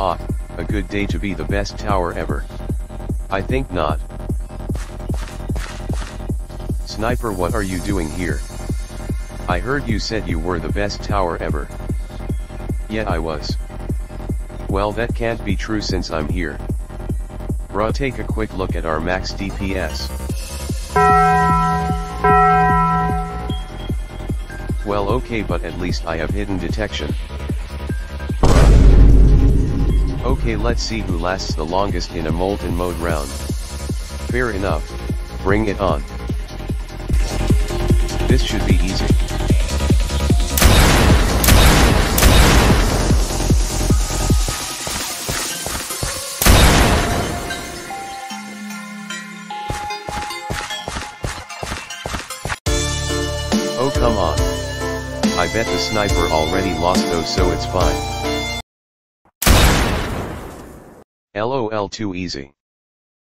Ah, a good day to be the best tower ever. I think not. Sniper what are you doing here? I heard you said you were the best tower ever. Yeah I was. Well that can't be true since I'm here. Bruh take a quick look at our max DPS. Well okay but at least I have hidden detection. Okay let's see who lasts the longest in a molten mode round. Fair enough, bring it on. This should be easy. Oh come on. I bet the sniper already lost though so it's fine. LOL too easy.